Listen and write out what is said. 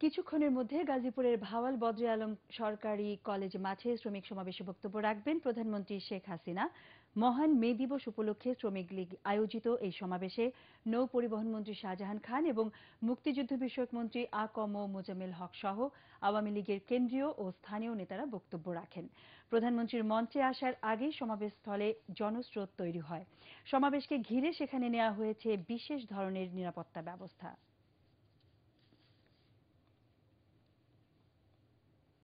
কিছুক্ষণের মধ্যে গাজীপুরের ভাওয়াল বদ্রে আলম সরকারি কলেজ মাঠে শ্রমিক সমাবেশে বক্তব্য রাখবেন প্রধানমন্ত্রী শেখ হাসিনা। মহান মে দিবস উপলক্ষে শ্রমিক লীগ আয়োজিত এই সমাবেশে নৌ পরিবহন মন্ত্রী শাহজাহান খান এবং মুক্তিযুদ্ধ বিষয়ক মন্ত্রী আ কম ম হক সহ আওয়ামী লীগের কেন্দ্রীয় ও স্থানীয় নেতারা বক্তব্য রাখেন। প্রধানমন্ত্রীর মঞ্চে আসার আগেই সমাবেশস্থলে জনস্রোত তৈরি হয়। সমাবেশকে ঘিরে সেখানে নেওয়া হয়েছে বিশেষ ধরনের নিরাপত্তা ব্যবস্থা।